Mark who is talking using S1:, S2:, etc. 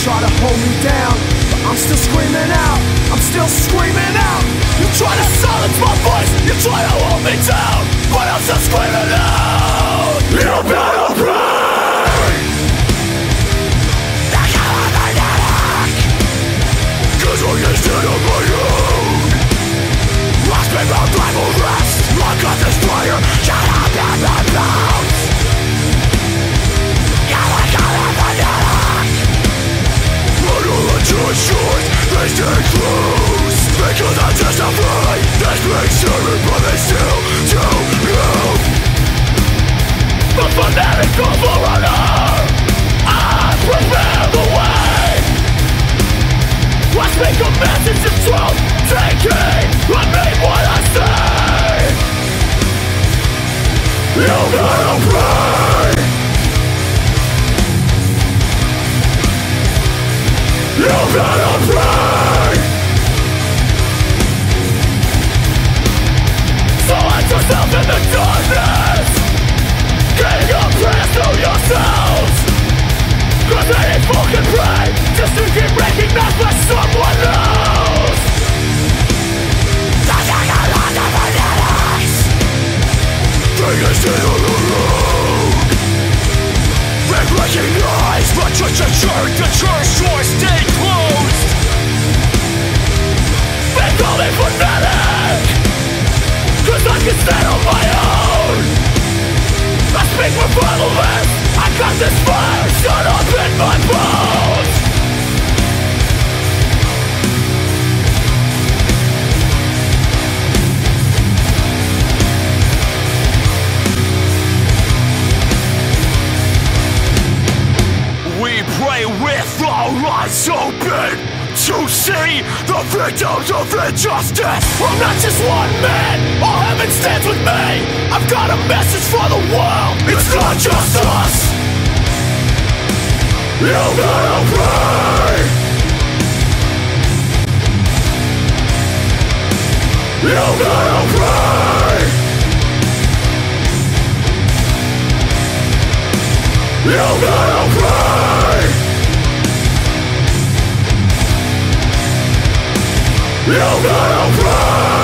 S1: try to hold me down, but I'm still screaming out. I'm still screaming out. You try to silence my voice, you try to hold me down, but I'm still screaming out. I speak a message The church The church stay closed They call me I can stand on my own I speak for violence! I got this fire shut up in my bones With our eyes open to see the victims of injustice. I'm not just one man, all heaven stands with me. I've got a message for the world, it's not just us. You gotta pray. You gotta pray. You gotta You gotta pray.